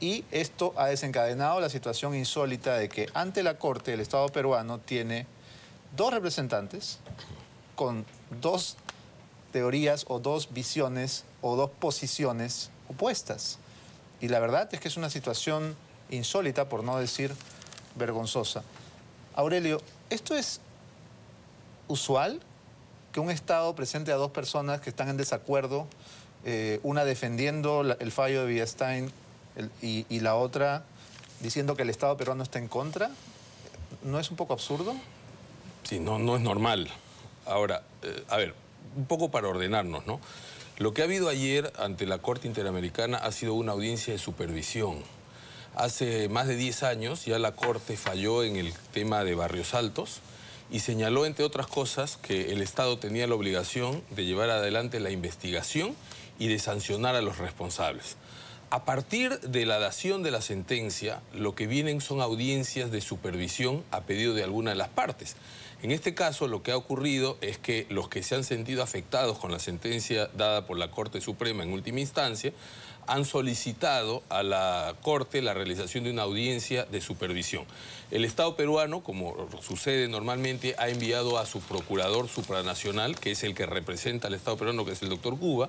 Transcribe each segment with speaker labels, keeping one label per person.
Speaker 1: Y esto ha desencadenado la situación insólita de que ante la Corte el Estado peruano tiene dos representantes con dos teorías o dos visiones o dos posiciones opuestas. Y la verdad es que es una situación insólita, por no decir vergonzosa. Aurelio, ¿esto es usual que un Estado presente a dos personas que están en desacuerdo, eh, una defendiendo el fallo de Villestein y, la otra diciendo que el Estado peruano está en contra? ¿No es un poco absurdo?
Speaker 2: Sí, no, no es normal. Ahora, eh, a ver, un poco para ordenarnos, ¿no? Lo que ha habido ayer ante la Corte Interamericana ha sido una audiencia de supervisión. Hace más de 10 años ya la Corte falló en el tema de Barrios Altos y señaló, entre otras cosas, que el Estado tenía la obligación de llevar adelante la investigación y de sancionar a los responsables. A partir de la dación de la sentencia, lo que vienen son audiencias de supervisión a pedido de alguna de las partes. En este caso, lo que ha ocurrido es que los que se han sentido afectados con la sentencia dada por la Corte Suprema en última instancia, han solicitado a la Corte la realización de una audiencia de supervisión. El Estado peruano, como sucede normalmente, ha enviado a su procurador supranacional, que es el que representa al Estado peruano, que es el doctor Cuba,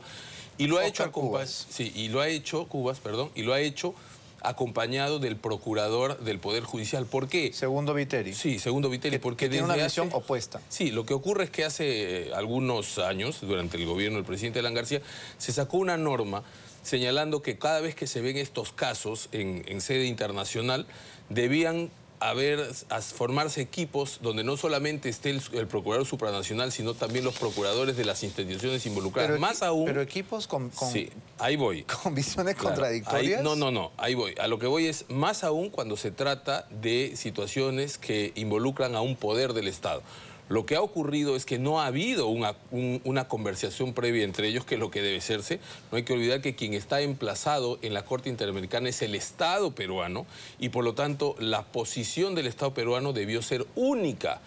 Speaker 2: y lo ha hecho
Speaker 1: Cubas.
Speaker 2: Sí, y lo ha hecho Cubas, perdón, y lo ha hecho acompañado del procurador del Poder Judicial. ¿Por qué?
Speaker 1: Segundo Viteri.
Speaker 2: Sí, segundo Viteri, porque
Speaker 1: tiene una visión opuesta.
Speaker 2: Sí, lo que ocurre es que hace eh, algunos años, durante el gobierno del presidente Alan García, se sacó una norma señalando que cada vez que se ven estos casos en, en sede internacional, debían haber, a formarse equipos donde no solamente esté el, procurador supranacional, sino también los procuradores de las instituciones involucradas. Más aún...
Speaker 1: Pero equipos con...
Speaker 2: sí, ahí voy.
Speaker 1: ¿Con visiones contradictorias?
Speaker 2: no, no, no, ahí voy. A lo que voy es más aún cuando se trata de situaciones que involucran a un poder del Estado. Lo que ha ocurrido es que no ha habido una, conversación previa entre ellos, que es lo que debe hacerse. No hay que olvidar que quien está emplazado en la Corte Interamericana es el Estado peruano y por lo tanto la posición del Estado peruano debió ser única.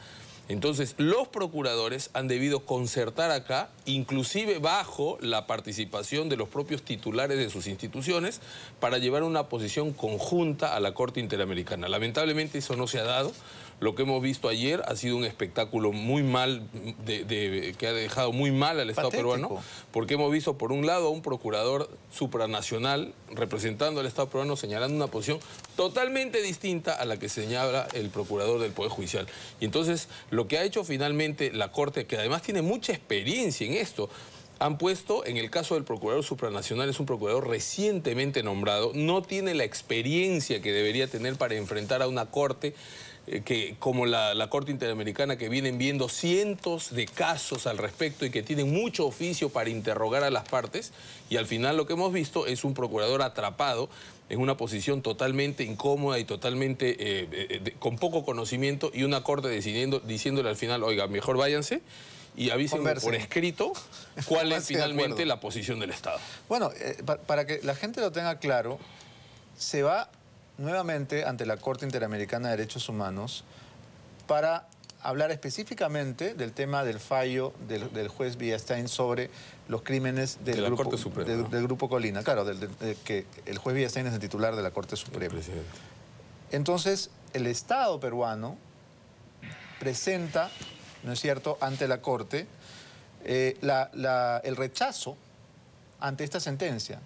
Speaker 2: Entonces, los procuradores han debido concertar acá, inclusive bajo la participación de los propios titulares de sus instituciones, para llevar una posición conjunta a la Corte Interamericana. Lamentablemente eso no se ha dado. Lo que hemos visto ayer ha sido un espectáculo muy mal, que ha dejado muy mal al Estado peruano, porque hemos visto por un lado a un procurador supranacional representando al Estado peruano señalando una posición totalmente distinta a la que señala el procurador del Poder Judicial. Y entonces lo que ha hecho finalmente la Corte, que además tiene mucha experiencia en esto, han puesto, en el caso del procurador supranacional, es un procurador recientemente nombrado, no tiene la experiencia que debería tener para enfrentar a una corte eh, que como la, Corte Interamericana que vienen viendo cientos de casos al respecto y que tienen mucho oficio para interrogar a las partes y al final lo que hemos visto es un procurador atrapado en una posición totalmente incómoda y totalmente eh, eh, con poco conocimiento y una Corte decidiendo, diciéndole al final, oiga, mejor váyanse y avisen por escrito cuál es finalmente la posición del Estado.
Speaker 1: Bueno, para que la gente lo tenga claro, se va nuevamente ante la Corte Interamericana de Derechos Humanos para hablar específicamente del tema del fallo del, juez Villestein sobre los crímenes del, grupo, del, grupo Colina. Claro, que el juez Villestein es el titular de la Corte Suprema. Entonces, el Estado peruano presenta, ¿no es cierto?, ante la Corte eh, el rechazo ante esta sentencia.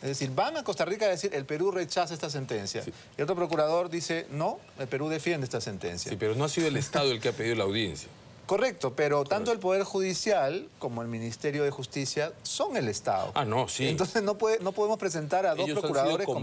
Speaker 1: Es decir, van a Costa Rica a decir el Perú rechaza esta sentencia. Y otro procurador dice, no, el Perú defiende esta sentencia.
Speaker 2: Sí, pero no ha sido el Estado el que ha pedido la audiencia.
Speaker 1: Correcto, pero tanto el Poder Judicial como el Ministerio de Justicia son el Estado.
Speaker 2: Ah, no, sí.
Speaker 1: Entonces no, puede, no podemos presentar a dos procuradores con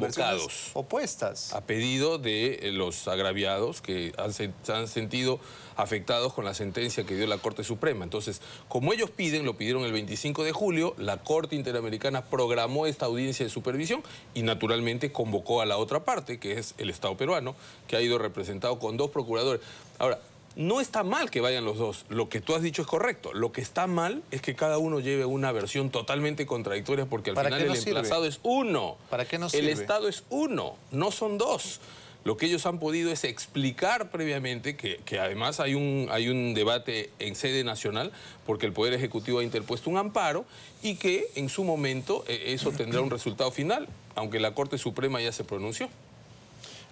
Speaker 1: opuestas.
Speaker 2: A pedido de eh, los agraviados que se han sentido afectados con la sentencia que dio la Corte Suprema. Entonces, como ellos piden, lo pidieron el 25 de julio, la Corte Interamericana programó esta audiencia de supervisión y naturalmente convocó a la otra parte, que es el Estado peruano, que ha ido representado con dos procuradores. Ahora, no está mal que vayan los dos. Lo que tú has dicho es correcto. Lo que está mal es que cada uno lleve una versión totalmente contradictoria porque al final el emplazado es uno.
Speaker 1: ¿Para qué no
Speaker 2: El Estado es uno, no son dos. Lo que ellos han podido es explicar previamente que, además hay un, hay un debate en sede nacional porque el Poder Ejecutivo ha interpuesto un amparo y que en su momento eh, eso tendrá un resultado final, aunque la Corte Suprema ya se pronunció.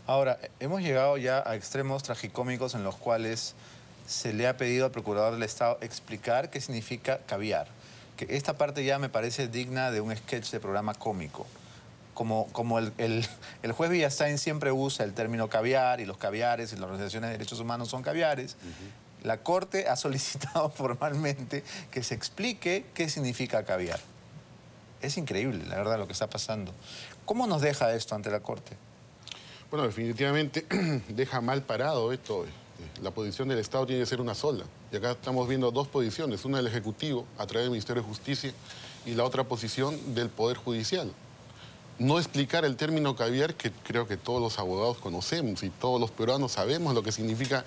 Speaker 1: Ahora, hemos llegado ya a extremos tragicómicos en los cuales se le ha pedido al Procurador del Estado explicar qué significa caviar. Que esta parte ya me parece digna de un sketch de programa cómico. Como, como el, el, juez Villastain siempre usa el término caviar y los caviares y las organizaciones de derechos humanos son caviares, la Corte ha solicitado formalmente que se explique qué significa caviar. Es increíble, la verdad, lo que está pasando. ¿Cómo nos deja esto ante la Corte?
Speaker 3: Bueno, definitivamente deja mal parado esto la posición del Estado tiene que ser una sola. Y acá estamos viendo dos posiciones, una del Ejecutivo a través del Ministerio de Justicia y la otra posición del Poder Judicial. No explicar el término caviar, que creo que todos los abogados conocemos y todos los peruanos sabemos lo que significa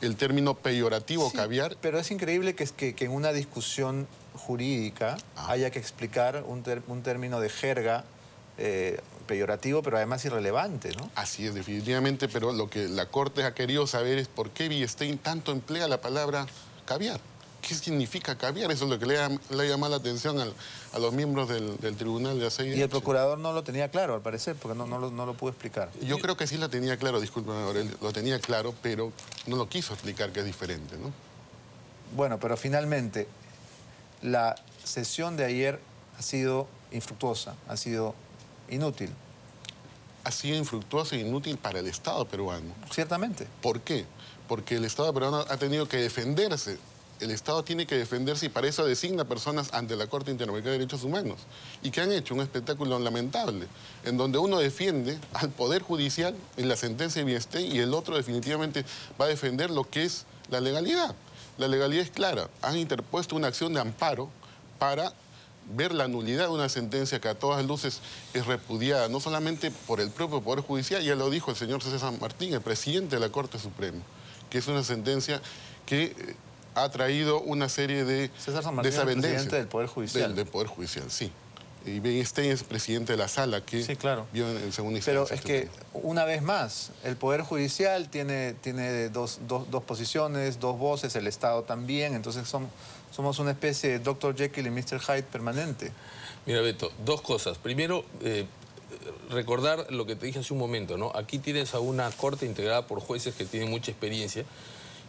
Speaker 3: el término peyorativo caviar.
Speaker 1: Pero es increíble que, que, que en una discusión jurídica ah. haya que explicar un, un término de jerga eh, peyorativo, pero además irrelevante, ¿no?
Speaker 3: Así es, definitivamente, pero lo que la Corte ha querido saber es por qué Biestein tanto emplea la palabra caviar. ¿Qué significa caviar? Eso es lo que le ha, le llamado la atención a los miembros del, Tribunal de Aceite.
Speaker 1: Y el procurador no lo tenía claro, al parecer, porque no, no, lo, no lo pudo explicar.
Speaker 3: Yo creo que sí lo tenía claro, discúlpeme, Aurelio, lo tenía claro, pero no lo quiso explicar que es diferente, ¿no?
Speaker 1: Bueno, pero finalmente, la sesión de ayer ha sido infructuosa, ha sido inútil.
Speaker 3: Ha sido infructuoso e inútil para el Estado peruano.
Speaker 1: Ciertamente.
Speaker 3: ¿Por qué? Porque el Estado peruano ha tenido que defenderse. El Estado tiene que defenderse y para eso designa personas ante la Corte Interamericana de Derechos Humanos. Y que han hecho un espectáculo lamentable, en donde uno defiende al Poder Judicial en la sentencia de Bienstein y el otro definitivamente va a defender lo que es la legalidad. La legalidad es clara. Han interpuesto una acción de amparo para ver la nulidad de una sentencia que a todas luces es repudiada, no solamente por el propio Poder Judicial, ya lo dijo el señor César Martín, el presidente de la Corte Suprema, que es una sentencia que eh, ha traído una serie de
Speaker 1: César San Martín, presidente del Poder Judicial.
Speaker 3: Del, Poder Judicial, sí. Y Ben Stein es presidente de la sala que
Speaker 1: sí, claro.
Speaker 3: vio en, segunda
Speaker 1: instancia. Pero es que, una vez más, el Poder Judicial tiene, tiene dos, dos posiciones, dos voces, el Estado también, entonces son somos una especie de Dr. Jekyll y Mr. Hyde permanente.
Speaker 2: Mira, Beto, dos cosas. Primero, eh, recordar lo que te dije hace un momento, ¿no? Aquí tienes a una corte integrada por jueces que tienen mucha experiencia,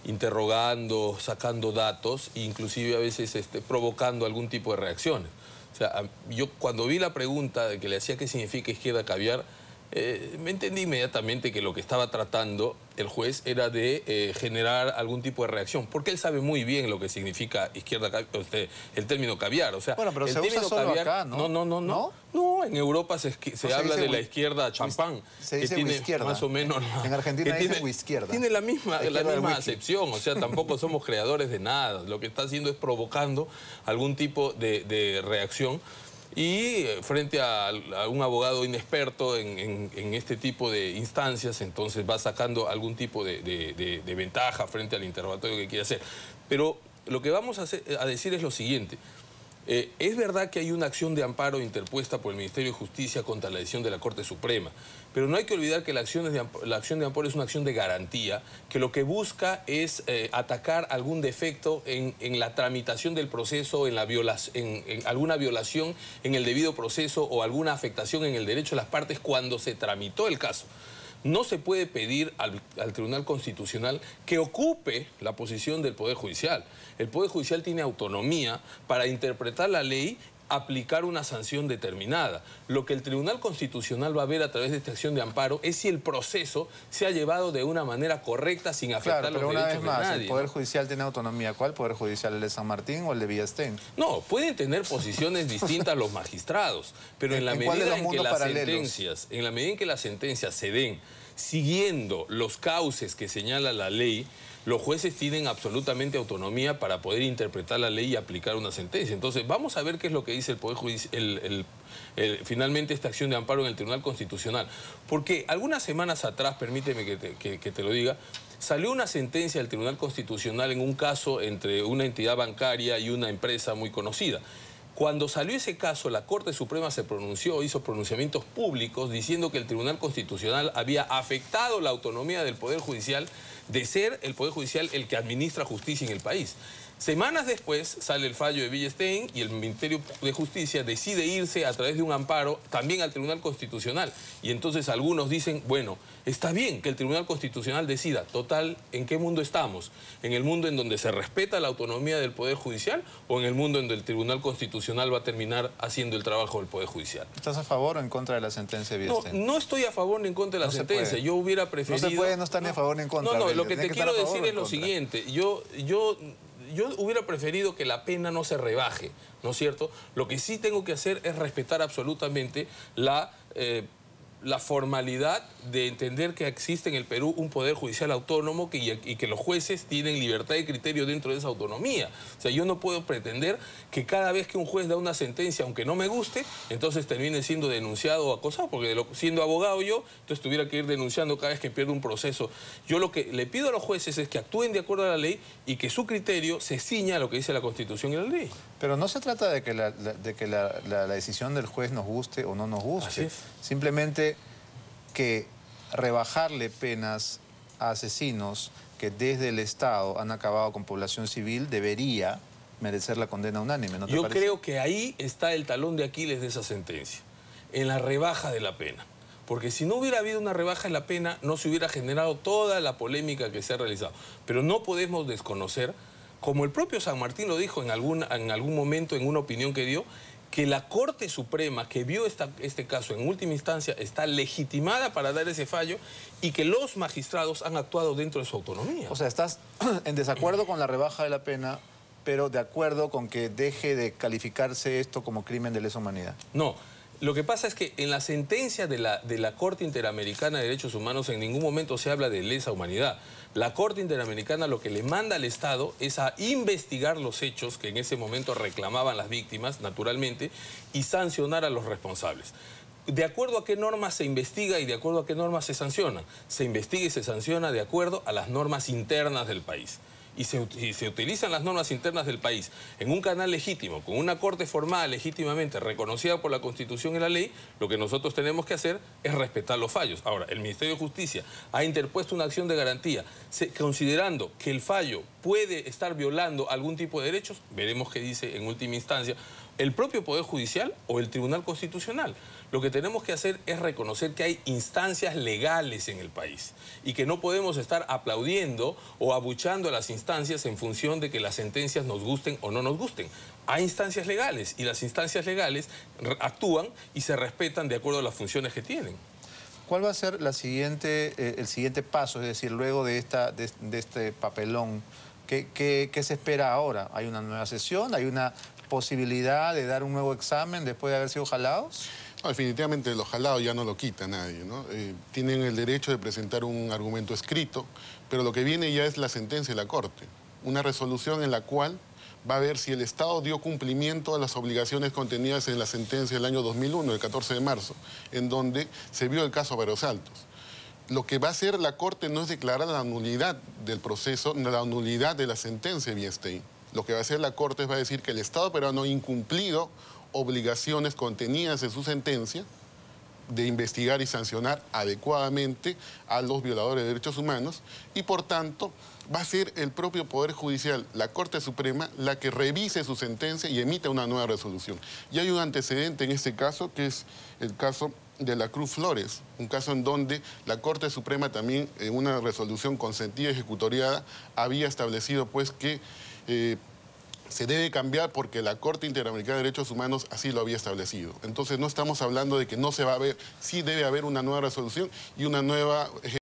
Speaker 2: interrogando, sacando datos, inclusive a veces este, provocando algún tipo de reacciones. O sea, yo cuando vi la pregunta de que le hacía qué significa izquierda caviar, eh, me entendí inmediatamente que lo que estaba tratando el juez era de eh, generar algún tipo de reacción, porque él sabe muy bien lo que significa izquierda, este, el término caviar. O sea,
Speaker 1: bueno, pero
Speaker 2: el
Speaker 1: se
Speaker 2: término
Speaker 1: usa caviar, acá, ¿no?
Speaker 2: No, no, no, no. No, en Europa se, habla de la izquierda champán.
Speaker 1: Se dice que tiene izquierda.
Speaker 2: más o menos.
Speaker 1: En Argentina
Speaker 2: tiene,
Speaker 1: dice izquierda.
Speaker 2: Tiene la misma, la misma acepción, o sea, tampoco somos creadores de nada. Lo que está haciendo es provocando algún tipo de reacción y eh, frente a, un abogado inexperto en, este tipo de instancias, entonces va sacando algún tipo de, ventaja frente al interrogatorio que quiere hacer. Pero lo que vamos a, a decir es lo siguiente. Eh, es verdad que hay una acción de amparo interpuesta por el Ministerio de Justicia contra la decisión de la Corte Suprema, pero no hay que olvidar que la acción de, amparo es una acción de garantía, que lo que busca es eh, atacar algún defecto en, la tramitación del proceso, en, la en, alguna violación en el debido proceso o alguna afectación en el derecho de las partes cuando se tramitó el caso no se puede pedir al, Tribunal Constitucional que ocupe la posición del Poder Judicial. El Poder Judicial tiene autonomía para interpretar la ley aplicar una sanción determinada. Lo que el Tribunal Constitucional va a ver a través de esta acción de amparo es si el proceso se ha llevado de una manera correcta sin afectar
Speaker 1: claro, pero una vez más, El Poder Judicial tiene autonomía. ¿Cuál Poder Judicial? ¿El de San Martín o el de Villastein?
Speaker 2: No, pueden tener posiciones distintas los magistrados, pero en, la medida en que las sentencias, en la medida en que las sentencias se den siguiendo los cauces que señala la ley, los jueces tienen absolutamente autonomía para poder interpretar la ley y aplicar una sentencia. Entonces, vamos a ver qué es lo que dice el Poder Judicial, finalmente esta acción de amparo en el Tribunal Constitucional. Porque algunas semanas atrás, permíteme que te, lo diga, salió una sentencia del Tribunal Constitucional en un caso entre una entidad bancaria y una empresa muy conocida. Cuando salió ese caso, la Corte Suprema se pronunció, hizo pronunciamientos públicos diciendo que el Tribunal Constitucional había afectado la autonomía del Poder Judicial de ser el Poder Judicial el que administra justicia en el país. Semanas después sale el fallo de Villestein y el Ministerio de Justicia decide irse a través de un amparo también al Tribunal Constitucional. Y entonces algunos dicen, bueno, está bien que el Tribunal Constitucional decida, total, ¿en qué mundo estamos? ¿En el mundo en donde se respeta la autonomía del Poder Judicial o en el mundo en donde el Tribunal Constitucional va a terminar haciendo el trabajo del Poder Judicial?
Speaker 1: ¿Estás a favor o en contra de la sentencia de Villestein?
Speaker 2: No, no estoy a favor ni en contra de la
Speaker 1: No
Speaker 2: sentencia. Yo hubiera preferido...
Speaker 1: No se puede no estar ni a favor ni en contra.
Speaker 2: No, no, lo que te quiero decir es lo siguiente. Yo, yo, yo hubiera preferido que la pena no se rebaje, ¿no es cierto? Lo que sí tengo que hacer es respetar absolutamente la... eh, la formalidad de entender que existe en el Perú un poder judicial autónomo que, y que los jueces tienen libertad de criterio dentro de esa autonomía. O sea, yo no puedo pretender que cada vez que un juez da una sentencia, aunque no me guste, entonces termine siendo denunciado o acosado, porque siendo abogado yo, entonces tuviera que ir denunciando cada vez que pierdo un proceso. Yo lo que le pido a los jueces es que actúen de acuerdo a la ley y que su criterio se ciña a lo que dice la Constitución y la ley.
Speaker 1: Pero no se trata de que la, de que la, la- la decisión del juez nos guste o no nos guste. Simplemente que rebajarle penas a asesinos que desde el Estado han acabado con población civil debería merecer la condena unánime, ¿no te
Speaker 2: Yo
Speaker 1: parece?
Speaker 2: creo que ahí está el talón de Aquiles de esa sentencia, en la rebaja de la pena. Porque si no hubiera habido una rebaja en la pena, no se hubiera generado toda la polémica que se ha realizado. Pero no podemos desconocer, como el propio San Martín lo dijo en algún, en algún momento, en una opinión que dio, que la Corte Suprema que vio esta- este caso en última instancia está legitimada para dar ese fallo y que los magistrados han actuado dentro de su autonomía.
Speaker 1: O sea, estás en desacuerdo con la rebaja de la pena, pero de acuerdo con que deje de calificarse esto como crimen de lesa humanidad.
Speaker 2: No, lo que pasa es que en la sentencia de la, de la Corte Interamericana de Derechos Humanos en ningún momento se habla de lesa humanidad. La Corte Interamericana lo que le manda al Estado es a investigar los hechos que en ese momento reclamaban las víctimas, naturalmente, y sancionar a los responsables. ¿De acuerdo a qué normas se investiga y de acuerdo a qué normas se sanciona? Se investiga y se sanciona de acuerdo a las normas internas del país y se, utilizan las normas internas del país en un canal legítimo, con una corte formada legítimamente, reconocida por la Constitución y la ley, lo que nosotros tenemos que hacer es respetar los fallos. Ahora, el Ministerio de Justicia ha interpuesto una acción de garantía, considerando que el fallo puede estar violando algún tipo de derechos, veremos qué dice en última instancia el propio Poder Judicial o el Tribunal Constitucional. Lo que tenemos que hacer es reconocer que hay instancias legales en el país y que no podemos estar aplaudiendo o abuchando a las instancias en función de que las sentencias nos gusten o no nos gusten. Hay instancias legales y las instancias legales actúan y se respetan de acuerdo a las funciones que tienen.
Speaker 1: ¿Cuál va a ser eh, el siguiente paso? Es decir, luego de, este papelón, ¿qué, qué, qué se espera ahora? ¿Hay una nueva sesión? ¿Hay una posibilidad de dar un nuevo examen después de haber sido jalados?
Speaker 3: No, definitivamente los jalados ya no lo quita nadie, ¿no? Eh, tienen el derecho de presentar un argumento escrito, pero lo que viene ya es la sentencia de la Corte, una resolución en la cual va a ver si el Estado dio cumplimiento a las obligaciones contenidas en la sentencia del año 2001, el 14 de marzo, en donde se vio el caso Barrios Altos. Lo que va a hacer la Corte no es declarar la nulidad del proceso, la nulidad de la sentencia de Biestein. Lo que va a hacer la Corte es va a decir que el Estado peruano ha incumplido obligaciones contenidas en su sentencia de investigar y sancionar adecuadamente a los violadores de derechos humanos y por tanto va a ser el propio Poder Judicial, la Corte Suprema, la que revise su sentencia y emita una nueva resolución. Y hay un antecedente en este caso que es el caso de la Cruz Flores, un caso en donde la Corte Suprema también en una resolución consentida ejecutoriada había establecido pues que eh, se debe cambiar porque la Corte Interamericana de Derechos Humanos así lo había establecido. Entonces no estamos hablando de que no se va a ver, sí debe haber una nueva resolución y una nueva